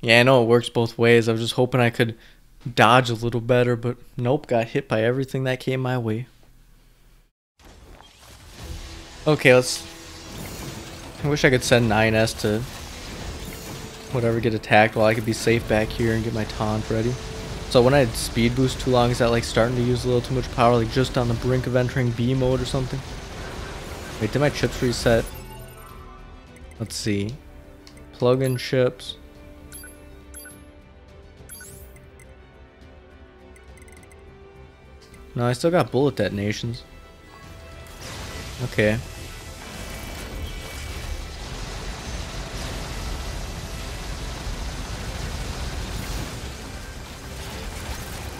Yeah, I know it works both ways. I was just hoping I could dodge a little better, but nope, got hit by everything that came my way. Okay, let's... I wish I could send 9S to whatever get attacked while I could be safe back here and get my taunt ready. So when I had speed boost too long, is that like starting to use a little too much power, like just on the brink of entering B mode or something? Wait, did my chips reset? Let's see. Plug in chips. No, I still got bullet detonations. Okay.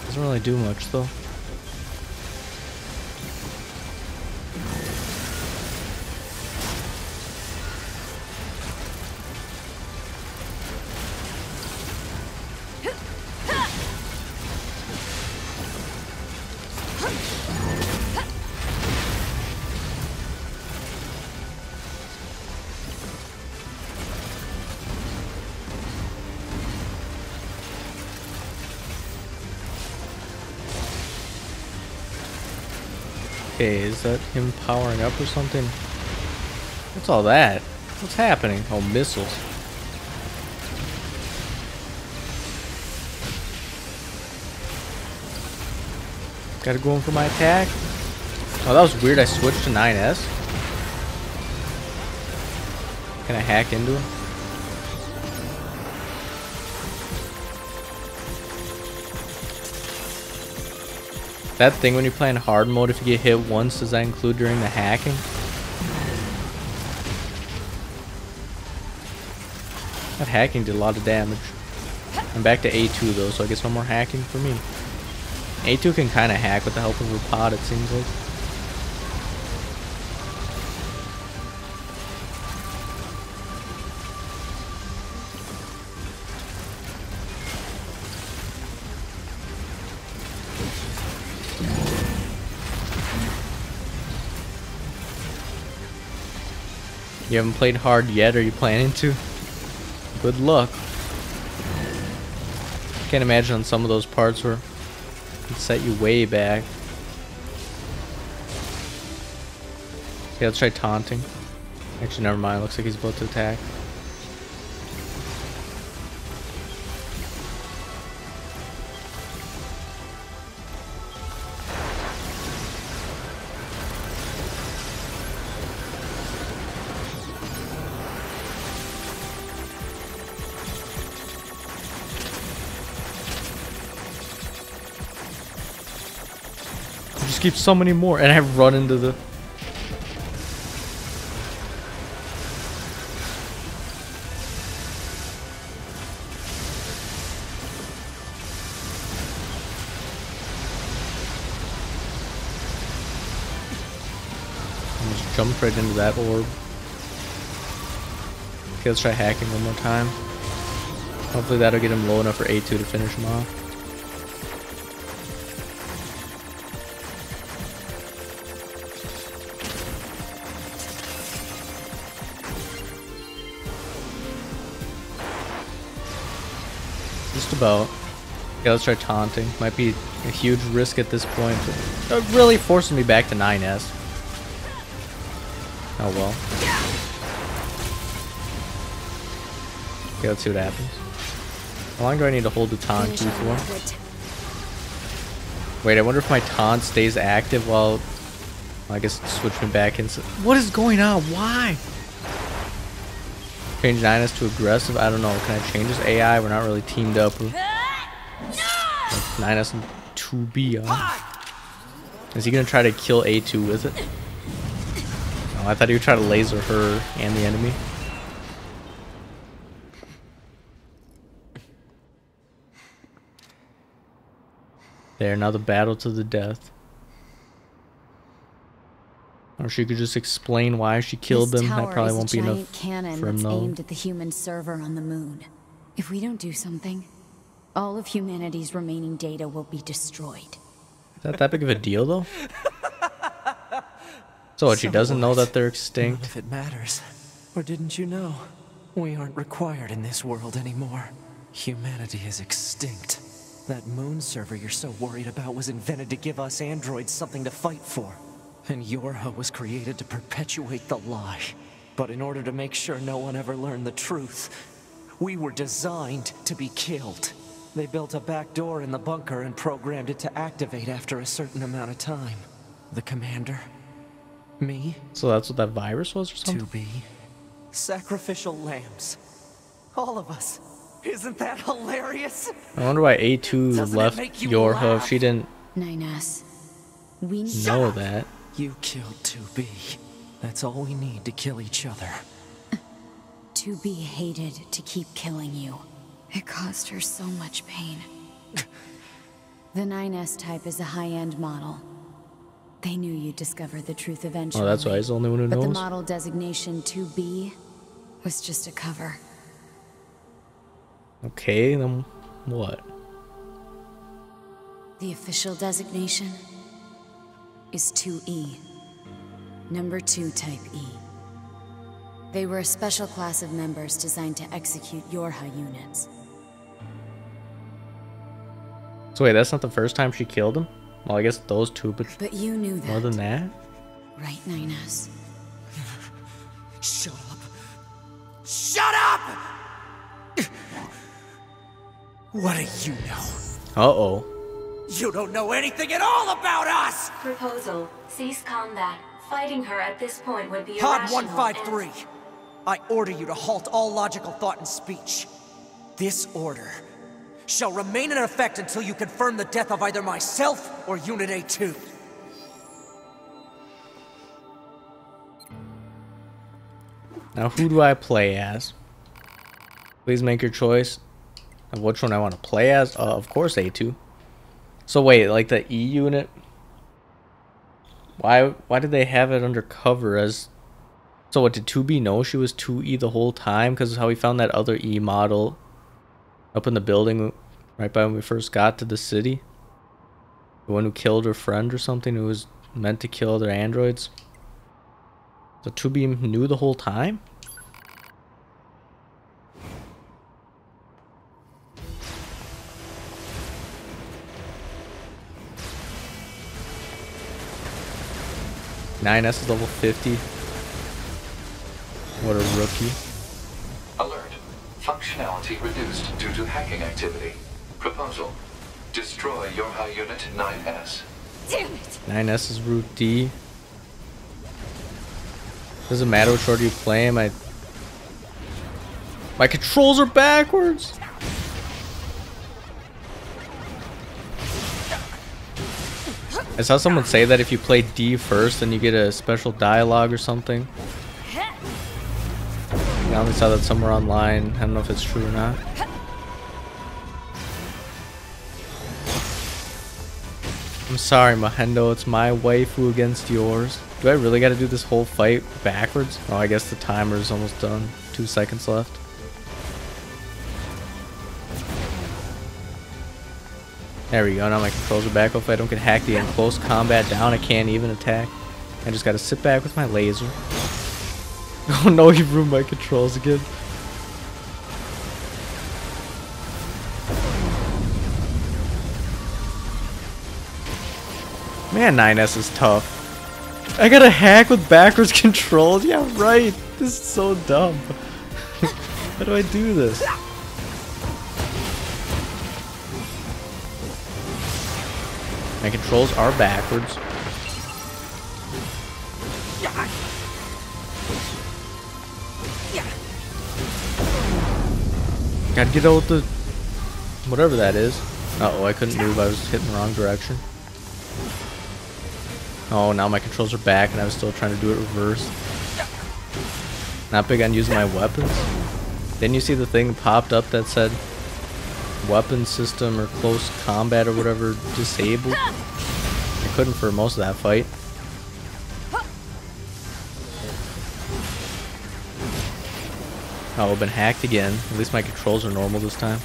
Doesn't really do much though. Okay, is that him powering up or something? What's all that? What's happening? Oh, missiles. Gotta go in for my attack. Oh, that was weird. I switched to 9S. Can I hack into him? That thing when you're playing hard mode, if you get hit once, does that include during the hacking? That hacking did a lot of damage. I'm back to A2 though, so I guess no more hacking for me. A2 can kind of hack with the help of a pod, it seems like. You haven't played hard yet, are you planning to? Good luck. Can't imagine on some of those parts where it set you way back. Okay, let's try taunting. Actually, never mind. Looks like he's about to attack. Just keep summoning more, and I have run into the. Just jumped right into that orb. Okay, let's try hacking one more time. Hopefully that'll get him low enough for A2 to finish him off. About. Yeah, let's try taunting. Might be a huge risk at this point. Really forcing me back to 9S. Oh well. Okay, let's see what happens. How long do I need to hold the taunt key for? Wait, I wonder if my taunt stays active while... Well, I guess switch me back into... What is going on? Why? Change 9S to aggressive? I don't know. Can I change this AI? We're not really teamed up. With 9S and 2B on. Is he going to try to kill A2 with it? Oh, I thought he would try to laser her and the enemy. There, now the battle to the death. Or she could just explain why she killed this them. That probably won't be enough cannon for him that's though. aimed at the human server on the moon. If we don't do something, all of humanity's remaining data will be destroyed. Is that that big of a deal though? So what, she So doesn't know that they're Not extinct? if it matters. Or didn't you know? We aren't required in this world anymore. Humanity is extinct. That moon server you're so worried about was invented to give us androids something to fight for. And Yorha was created to perpetuate the lie. But in order to make sure no one ever learned the truth, we were designed to be killed. They built a back door in the bunker and programmed it to activate after a certain amount of time. The commander, me, So that's what that virus was or something? 2B, sacrificial lambs. All of us. Isn't that hilarious? I wonder why A2 Doesn't left you Yorha if she didn't 9S. We know that. You killed 2B. That's all we need to kill each other. to be hated to keep killing you. It caused her so much pain. the 9S type is a high-end model. They knew you'd discover the truth eventually. Oh, that's why he's the only one who But the model designation 2B was just a cover. Okay, then what? The official designation is 2E. Number 2 Type E. They were a special class of members designed to execute Yorha units. So wait, that's not the first time she killed him? Well, I guess those two, but But you knew that, more than that? right, 9S? Shut up. Shut up! What do you know? Uh-oh. You don't know anything at all about us! Proposal. Cease combat. Fighting her at this point would be Pod irrational 153. I order you to halt all logical thought and speech. This order shall remain in effect until you confirm the death of either myself or Unit A2. Now, who do I play as? Please make your choice of which one I want to play as. Uh, of course, A2. So wait, like the E unit? Why? Why did they have it undercover as? So what did 2B know she was 2E the whole time? Because how we found that other E model up in the building right by when we first got to the city. The one who killed her friend or something who was meant to kill other androids. So 2B knew the whole time? Nine S is level 50. What a rookie. Alert. Functionality reduced due to hacking activity. Proposal. Destroy your high unit 9S. Damn it! 9S is route D. Doesn't matter which order you play him, I My controls are backwards. I saw someone say that if you play D first, then you get a special dialogue or something. I only saw that somewhere online. I don't know if it's true or not. I'm sorry, Mahendo. It's my waifu against yours. Do I really gotta do this whole fight backwards? Oh, I guess the timer is almost done. Two seconds left. There we go. Now my controls are back. If I don't get hacked in close combat down, I can't even attack. I just gotta sit back with my laser. Oh no, he ruined my controls again. Man, 9S is tough. I gotta hack with backwards controls? Yeah, right. This is so dumb. How do I do this? My controls are backwards. Gotta get out the... Whatever that is. Uh oh I couldn't move. I was hitting the wrong direction. Oh, now my controls are back and I was still trying to do it reverse. Not big on using my weapons. Then you see the thing popped up that said weapon system or close combat or whatever disabled. I couldn't for most of that fight. Oh, I've been hacked again. At least my controls are normal this time.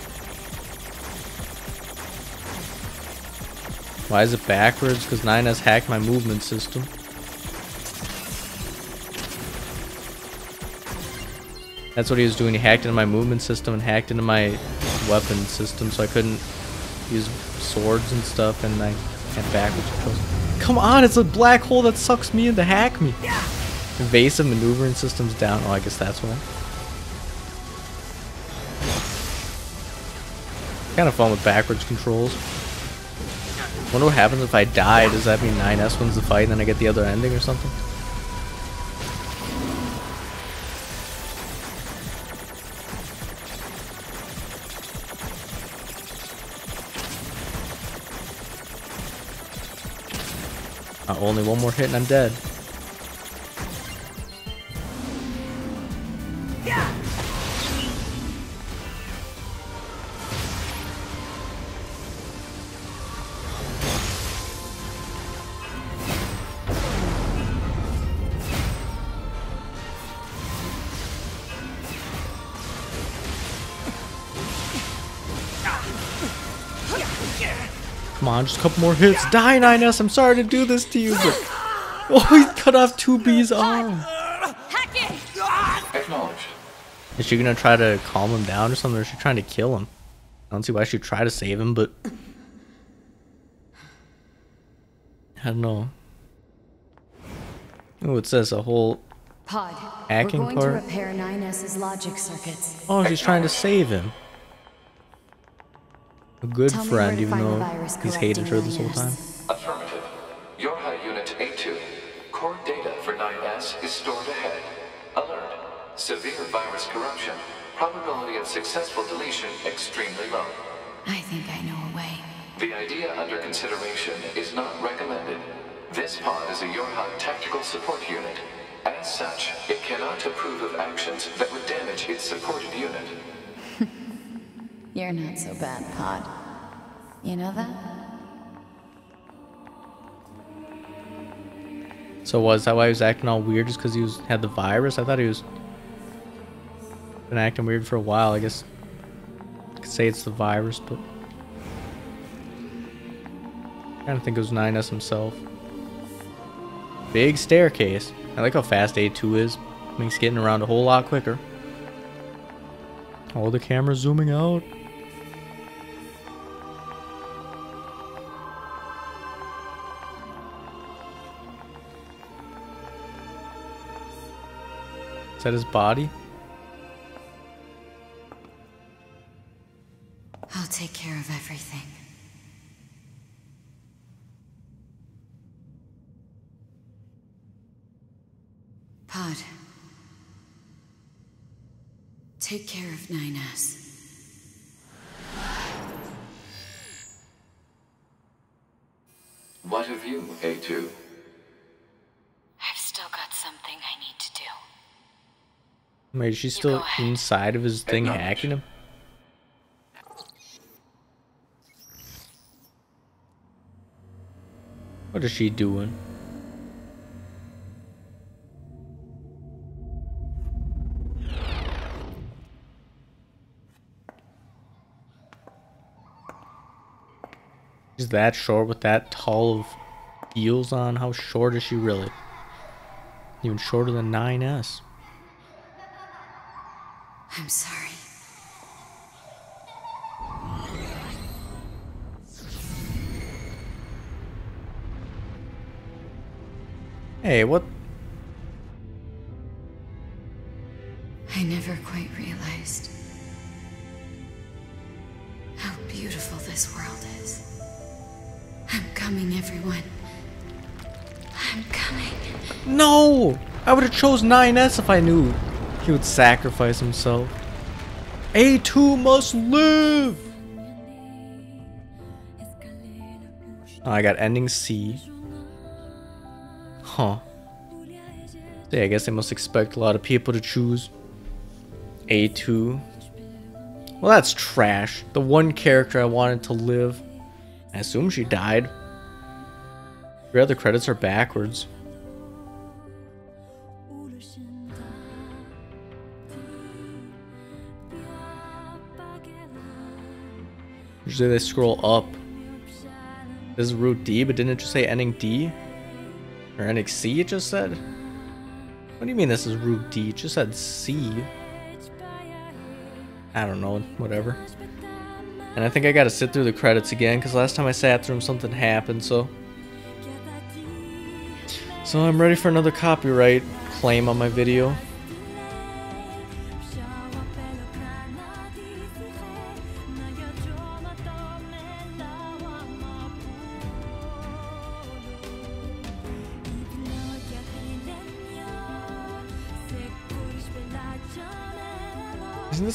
Why is it backwards? Because 9S hacked my movement system. That's what he was doing. He hacked into my movement system and hacked into my weapon system, so I couldn't use swords and stuff, and I had backwards controls. Come on, it's a black hole that sucks me in to hack me. Invasive maneuvering systems down. Oh, I guess that's why. Kind of fun with backwards controls. Wonder what happens if I die. Does that mean 9S wins the fight and then I get the other ending or something? Only one more hit and I'm dead. Come on, just a couple more hits. Die, 9S. I'm sorry to do this to you, but... Oh, he cut off 2B's arm. Acknowledged. Is she gonna try to calm him down or something, or is she trying to kill him? I don't see why she'd try to save him, but... I don't know. Oh, it says a whole... Pod, Hacking we're going part? to repair 9S's logic circuits. Oh, she's trying to save him. A good Tell friend, to even though he's hated her this whole time. Affirmative. Your high unit A2. Core data for 9S is stored ahead. Alert. Severe virus corruption. Probability of successful deletion extremely low. I think I know a way. The idea under consideration is not recommended. This pod is a Yorha tactical support unit. As such, it cannot approve of actions that would damage its supported unit. You're not so bad, Pod. You know that? So was that why he was acting all weird just because he was had the virus? I thought he was been acting weird for a while. I guess I could say it's the virus, but I of think it was 9S himself. Big staircase. I like how fast A2 is. Makes getting around a whole lot quicker. All the camera's zooming out. That his body? I'll take care of everything. Pod. Take care of 9S. What of you, A2? I've still got something I need to do. Wait, is she still inside of his thing Acknowledged. hacking him? What is she doing? She's that short with that tall of heels on? How short is she really? Even shorter than 9S. I'm sorry. Hey, what? I never quite realized how beautiful this world is. I'm coming, everyone. I'm coming. No! I would have chose 9S if I knew he would sacrifice himself. A2 must live! Oh, I got ending C. Huh. Yeah, I guess they must expect a lot of people to choose A2. Well, that's trash. The one character I wanted to live. I assume she died. Your other credits are backwards. Usually they scroll up. This is route D, but didn't it just say ending D? Or ending C it just said? What do you mean this is route D? It just said C. I don't know, whatever. And I think I gotta sit through the credits again, because last time I sat through them something happened, so... So I'm ready for another copyright claim on my video.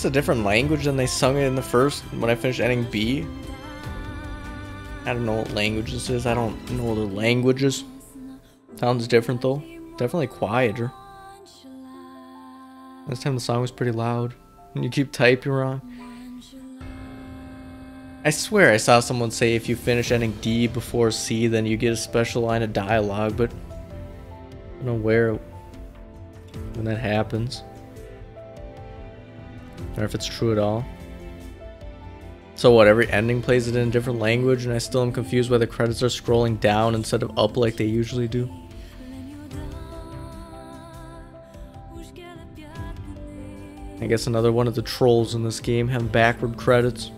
This a different language than they sung it in the first when I finished ending B? I don't know what language this is. I don't know the languages. Sounds different though. Definitely quieter. This time the song was pretty loud. And you keep typing wrong. I swear I saw someone say if you finish ending D before C, then you get a special line of dialogue, but I don't know where when that happens. Or if it's true at all. So what, every ending plays it in a different language and I still am confused why the credits are scrolling down instead of up like they usually do? I guess another one of the trolls in this game have backward credits.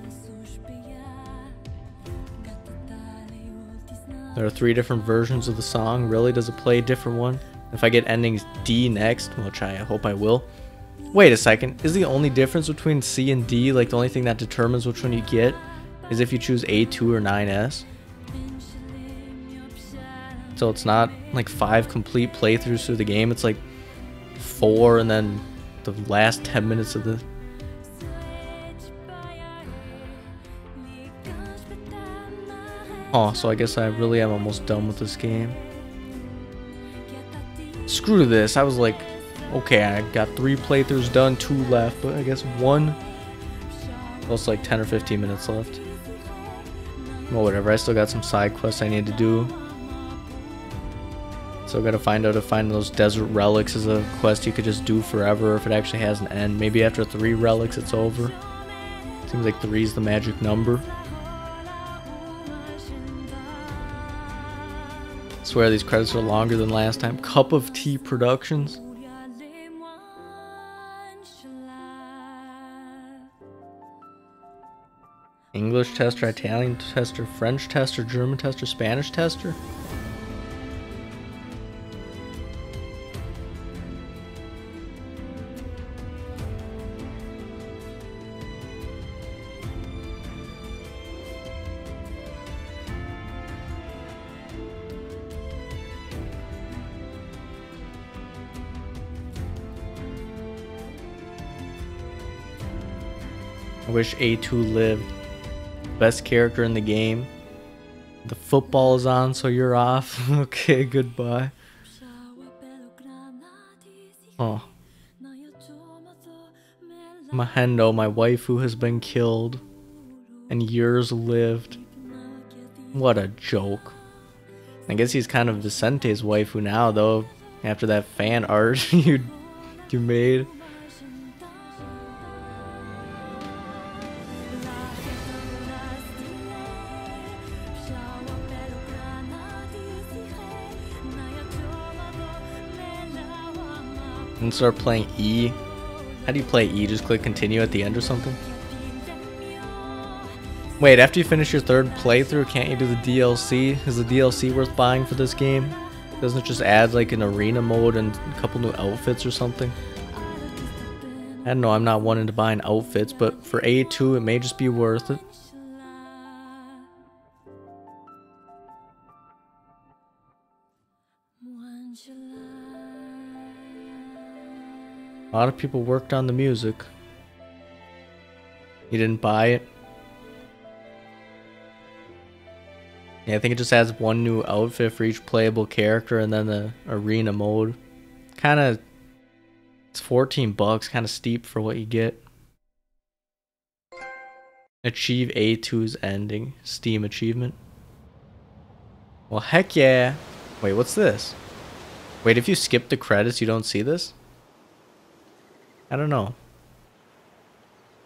There are three different versions of the song. Really? Does it play a different one? If I get endings D next, which I hope I will. Wait a second. Is the only difference between C and D, like the only thing that determines which one you get, is if you choose A2 or 9S? So it's not like five complete playthroughs through the game. It's like four and then the last 10 minutes of the Oh, so I guess I really am almost done with this game. Screw this. I was like, okay, I got three playthroughs done, two left, but I guess one. Plus like 10 or 15 minutes left. Well, whatever. I still got some side quests I need to do. So I gotta find out if finding those desert relics is a quest you could just do forever, if it actually has an end. Maybe after three relics it's over. Seems like three is the magic number. swear these credits are longer than last time. Cup of Tea Productions. English tester, Italian tester, French tester, German tester, Spanish tester? I wish A2 lived. Best character in the game. The football is on, so you're off. okay, goodbye. Oh. Mahendo, my waifu, has been killed. And yours lived. What a joke. I guess he's kind of Vicente's waifu now, though, after that fan art you, you made. And start playing E. How do you play E? Just click continue at the end or something? Wait, after you finish your third playthrough, can't you do the DLC? Is the DLC worth buying for this game? Doesn't it just add like an arena mode and a couple new outfits or something? I don't know, I'm not wanting to buy an outfits, but for A2 it may just be worth it. A lot of people worked on the music. You didn't buy it? Yeah, I think it just adds one new outfit for each playable character and then the arena mode. Kind of, it's 14 bucks, kind of steep for what you get. Achieve A2's ending. Steam achievement. Well, heck yeah. Wait, what's this? Wait, if you skip the credits, you don't see this? I don't know.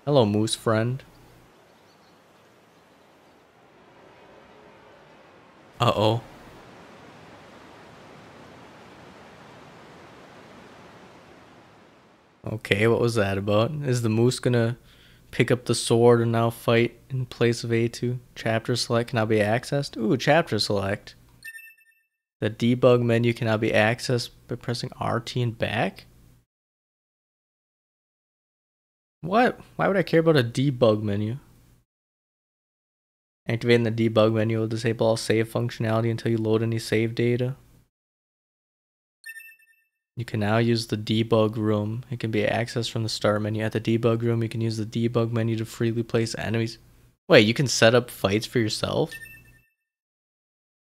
Hello, moose friend. Uh-oh. Okay, what was that about? Is the moose gonna pick up the sword and now fight in place of A2. Chapter select cannot be accessed. Ooh, chapter select. The debug menu cannot be accessed by pressing RT and back. What? Why would I care about a debug menu? Activating the debug menu will disable all save functionality until you load any save data. You can now use the debug room. It can be accessed from the start menu. At the debug room, you can use the debug menu to freely place enemies. Wait, you can set up fights for yourself?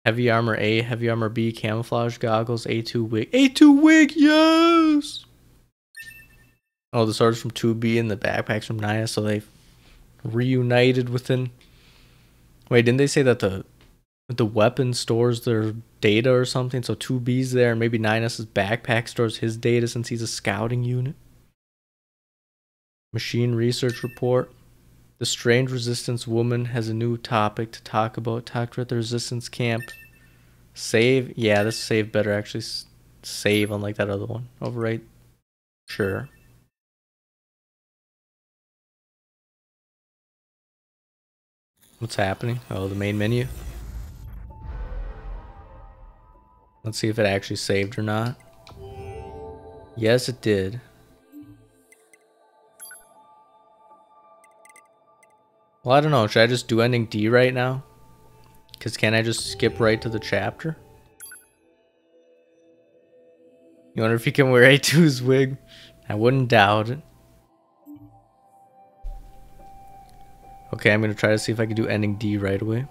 Heavy armor A, heavy armor B, camouflage goggles, A2 wig. A2 wig, yes! Oh, the swords from 2B and the backpacks from 9 so they've reunited within Wait, didn't they say that the the weapon stores their data or something? So 2B's there, and maybe 9S's backpack stores his data since he's a scouting unit. Machine research report. The strange resistance woman has a new topic to talk about. Talked at the resistance camp. Save. Yeah, this save better actually save unlike that other one. Overwrite. Sure. What's happening? Oh, the main menu. Let's see if it actually saved or not. Yes, it did. Well, I don't know. Should I just do ending D right now? Because can I just skip right to the chapter? You wonder if he can wear A2's wig? I wouldn't doubt it. Okay, I'm going to try to see if I can do ending D right away.